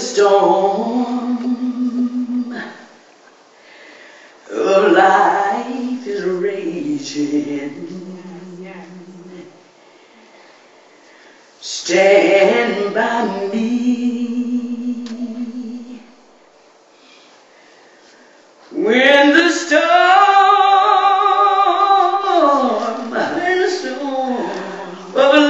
storm. The life is raging, stand by me. When the storm, when the storm of